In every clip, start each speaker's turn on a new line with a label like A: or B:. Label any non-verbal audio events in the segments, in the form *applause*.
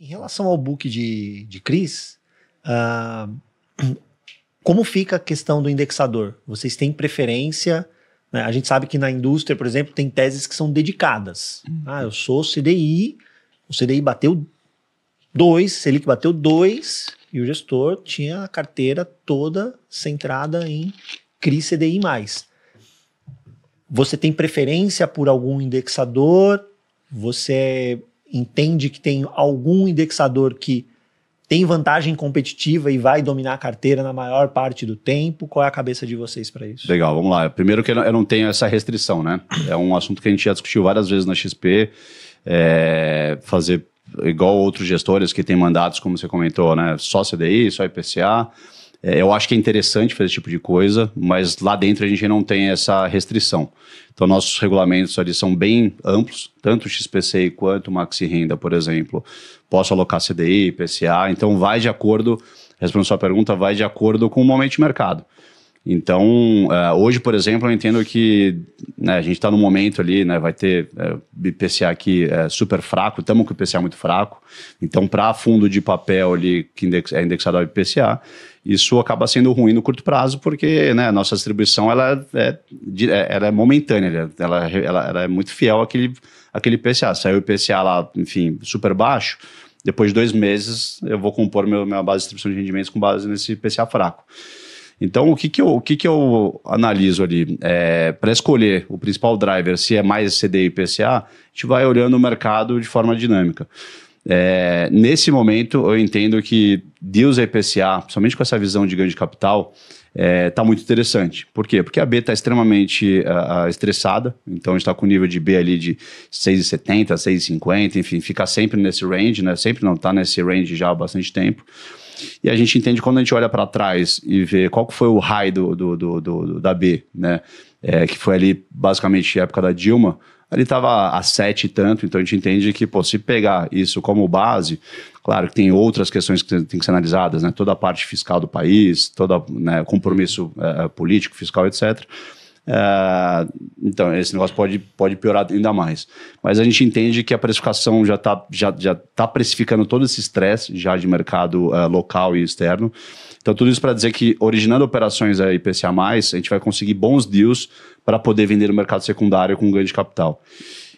A: Em relação ao book de, de Cris, uh, *clears throat* como fica a questão do indexador? Vocês têm preferência? Né? A gente sabe que na indústria, por exemplo, tem teses que são dedicadas. Uhum. Ah, eu sou CDI, o CDI bateu 2, Selic bateu 2, e o gestor tinha a carteira toda centrada em CRI CDI+. Você tem preferência por algum indexador? Você entende que tem algum indexador que tem vantagem competitiva e vai dominar a carteira na maior parte do tempo? Qual é a cabeça de vocês para isso?
B: Legal, vamos lá. Primeiro que eu não tenho essa restrição, né? É um assunto que a gente já discutiu várias vezes na XP, é fazer igual outros gestores que têm mandatos, como você comentou, né? Só CDI, só IPCA. É, eu acho que é interessante fazer esse tipo de coisa, mas lá dentro a gente não tem essa restrição. Então, nossos regulamentos ali são bem amplos, tanto o XPCI quanto o Maxi Renda, por exemplo. Posso alocar CDI, IPCA, então vai de acordo, respondendo a sua pergunta, vai de acordo com o momento de mercado. Então, uh, hoje, por exemplo, eu entendo que né, a gente está no momento ali, né, vai ter uh, é, IPCA aqui uh, super fraco, estamos com o IPCA muito fraco. Então, para fundo de papel ali que index, é indexado ao IPCA, isso acaba sendo ruim no curto prazo, porque né, a nossa distribuição ela é, ela é momentânea, ela, ela, ela, é muito fiel àquele, àquele IPCA. Saiu o IPCA lá, enfim, super baixo, depois de dois meses eu vou compor meu, minha base de distribuição de rendimentos com base nesse IPCA fraco. Então, o que, que, eu, o que, que eu analiso ali? É, Para escolher o principal driver, se é mais CDI e IPCA, a gente vai olhando o mercado de forma dinâmica. É, nesse momento, eu entendo que Deus e IPCA, somente com essa visão de ganho de capital, está é, tá muito interessante. Por quê? Porque a B está extremamente uh, estressada, então a gente está com o nível de B ali de 6,70, 6,50, enfim, fica sempre nesse range, né? Sempre não está nesse range já há bastante tempo. E a gente entende quando a gente olha para trás e vê qual que foi o high do, do, do, do da B, né? É, que foi ali basicamente a época da Dilma, ali estava a 7 e tanto, então a gente entende que, pô, se pegar isso como base, claro que tem outras questões que tem que ser analisadas, né? Toda a parte fiscal do país, todo né, compromisso é, político, fiscal, etc. É, então, esse negócio pode, pode piorar ainda mais. Mas a gente entende que a precificação já está já, já tá precificando todo esse estresse já de mercado é, local e externo. Então, tudo isso para dizer que, originando operações a IPCA, a gente vai conseguir bons deals para poder vender no mercado secundário com ganho de capital.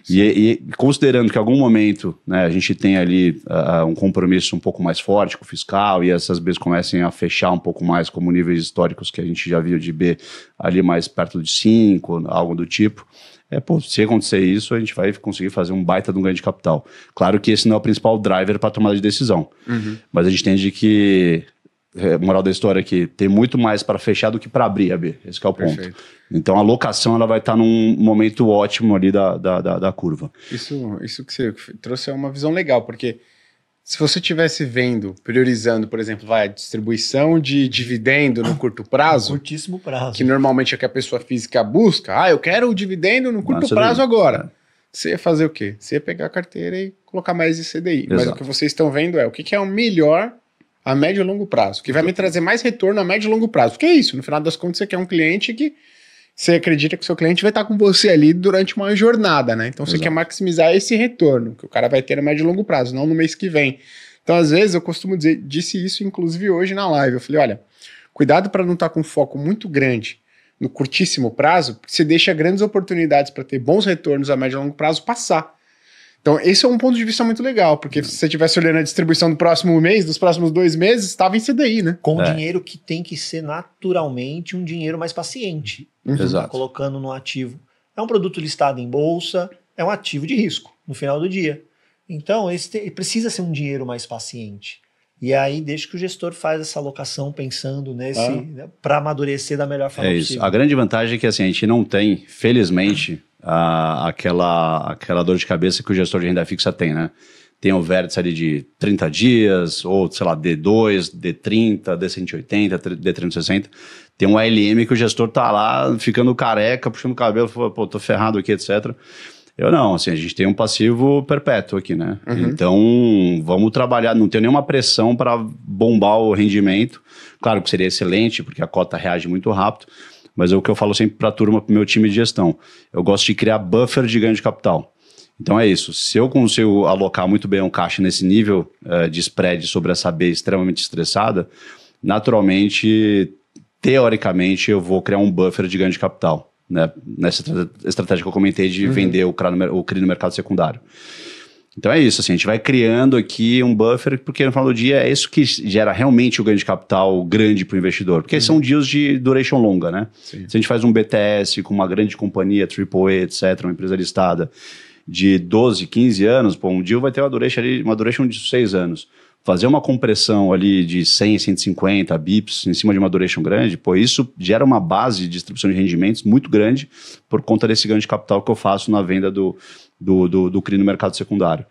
B: E, e, considerando que em algum momento né, a gente tem ali uh, um compromisso um pouco mais forte com o fiscal e essas Bs comecem a fechar um pouco mais como níveis históricos que a gente já viu de B ali mais perto de 5, algo do tipo. É, pô, se acontecer isso, a gente vai conseguir fazer um baita de um ganho de capital. Claro que esse não é o principal driver para tomada de decisão, uhum. mas a gente entende que é, moral da história aqui, tem muito mais para fechar do que para abrir, AB. Esse é o ponto. Perfeito. Então a locação ela vai estar tá num momento ótimo ali da, da, da, da, curva.
C: Isso, isso que você trouxe é uma visão legal, porque se você tivesse vendo, priorizando, por exemplo, vai a distribuição de dividendo no curto prazo,
A: no curtíssimo prazo,
C: que normalmente é que a pessoa física busca, ah, eu quero o dividendo no curto Nossa, prazo agora. É. Você ia fazer o quê? Você ia pegar a carteira e colocar mais de CDI. Exato. Mas o que vocês estão vendo é o que, que é o melhor a médio e longo prazo, que vai me trazer mais retorno a médio e longo prazo. Porque é isso, no final das contas, você quer um cliente que você acredita que o seu cliente vai estar com você ali durante uma jornada, né? Então você Exato. quer maximizar esse retorno que o cara vai ter a médio e longo prazo, não no mês que vem. Então, às vezes, eu costumo dizer, disse isso inclusive hoje na live. Eu falei: olha, cuidado para não estar com foco muito grande no curtíssimo prazo, porque você deixa grandes oportunidades para ter bons retornos a médio e longo prazo passar. Então, esse é um ponto de vista muito legal, porque se você estivesse olhando a distribuição do próximo mês, dos próximos dois meses, estava em CDI, né?
A: Com é. dinheiro que tem que ser naturalmente um dinheiro mais paciente. Uhum. Exato. Colocando no ativo. É um produto listado em bolsa, é um ativo de risco no final do dia. Então, esse te, precisa ser um dinheiro mais paciente. E aí, deixa que o gestor faz essa alocação pensando nesse ah. Né, para amadurecer da melhor forma
B: é isso. possível. A grande vantagem é que assim, a gente não tem, felizmente, aquela, aquela dor de cabeça que o gestor de renda fixa tem, né? Tem o vértice ali de 30 dias, ou sei lá, D2, D30, D180, D360. Tem um ALM que o gestor tá lá ficando careca, puxando o cabelo, pô, tô ferrado aqui, etc. Eu não, assim, a gente tem um passivo perpétuo aqui, né? Uhum. Então, vamos trabalhar, não tenho nenhuma pressão para bombar o rendimento. Claro que seria excelente, porque a cota reage muito rápido, mas é o que eu falo sempre para a turma, para o meu time de gestão. Eu gosto de criar buffer de ganho de capital. Então é isso. Se eu consigo alocar muito bem um caixa nesse nível uh, de spread sobre essa B extremamente estressada, naturalmente, teoricamente, eu vou criar um buffer de ganho de capital. Né? Nessa estratégia que eu comentei de uhum. vender o CRI, no, o CRI no mercado secundário. Então é isso, assim, a gente vai criando aqui um buffer, porque no final do dia é isso que gera realmente o ganho de capital grande para o investidor, porque uhum. são deals de duration longa, né? Sim. Se a gente faz um BTS com uma grande companhia, AAA, etc., uma empresa listada, de 12, 15 anos, pô, um deal vai ter uma duration, ali, uma duration de 6 anos. Fazer uma compressão ali de 100, 150 bips em cima de uma duration grande, pô, isso gera uma base de distribuição de rendimentos muito grande por conta desse ganho de capital que eu faço na venda do, do, do, do CRI no mercado secundário.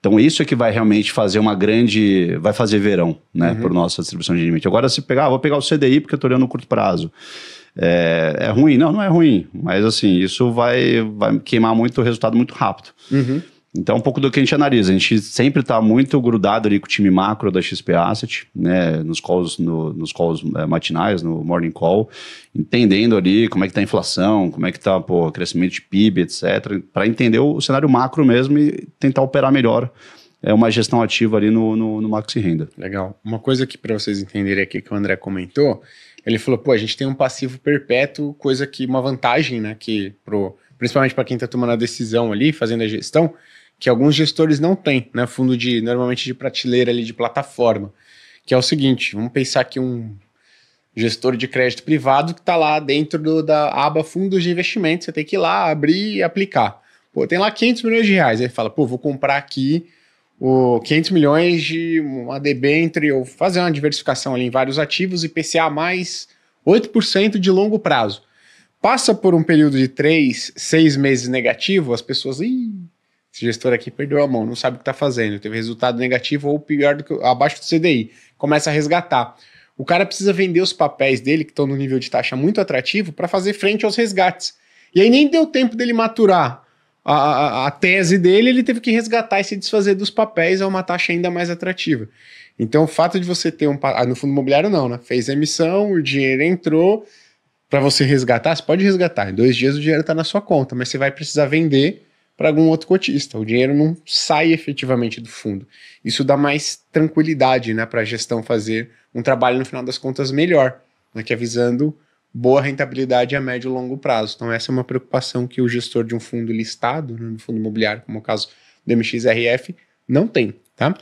B: Então, isso é que vai realmente fazer uma grande. vai fazer verão, né, uhum. por nossa distribuição de limite. Agora, se pegar, vou pegar o CDI porque eu estou olhando no curto prazo. É, é, ruim? Não, não é ruim. Mas, assim, isso vai, vai queimar muito o resultado muito rápido. Uhum. Então, um pouco do que a gente analisa. A gente sempre está muito grudado ali com o time macro da XP Asset, né, nos calls, no, nos calls é, matinais, no morning call, entendendo ali como é que está a inflação, como é que está o crescimento de PIB, etc., para entender o cenário macro mesmo e tentar operar melhor é uma gestão ativa ali no, no, no Maxi Renda.
C: Legal. Uma coisa que para vocês entenderem aqui que o André comentou, ele falou, pô, a gente tem um passivo perpétuo, coisa que, uma vantagem, né, que pro, principalmente para quem está tomando a decisão ali, fazendo a gestão, que alguns gestores não têm, né? Fundo de normalmente de prateleira ali de plataforma, que é o seguinte: vamos pensar que um gestor de crédito privado que está lá dentro do, da aba fundos de investimento, você tem que ir lá abrir e aplicar. Pô, tem lá 500 milhões de reais, aí fala, pô, vou comprar aqui o 500 milhões de uma debênture ou fazer uma diversificação ali em vários ativos IPCA mais 8% de longo prazo. Passa por um período de 3, 6 meses negativo, as pessoas, ih, esse gestor aqui perdeu a mão, não sabe o que está fazendo, teve resultado negativo ou pior do que abaixo do CDI, começa a resgatar. O cara precisa vender os papéis dele, que estão no nível de taxa muito atrativo, para fazer frente aos resgates. E aí nem deu tempo dele maturar a, a, a, tese dele, ele teve que resgatar e se desfazer dos papéis a uma taxa ainda mais atrativa. Então, o fato de você ter um. Ah, no fundo imobiliário, não, né? Fez a emissão, o dinheiro entrou. Para você resgatar, você pode resgatar. Em dois dias o dinheiro está na sua conta, mas você vai precisar vender para algum outro cotista. O dinheiro não sai efetivamente do fundo. Isso dá mais tranquilidade né, para a gestão fazer um trabalho, no final das contas, melhor, né, que é visando boa rentabilidade a médio e longo prazo. Então, essa é uma preocupação que o gestor de um fundo listado, né, no fundo imobiliário, como é o caso do MXRF, não tem. Tá?